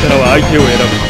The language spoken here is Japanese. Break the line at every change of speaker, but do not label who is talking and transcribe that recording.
からは相手を選ぶ。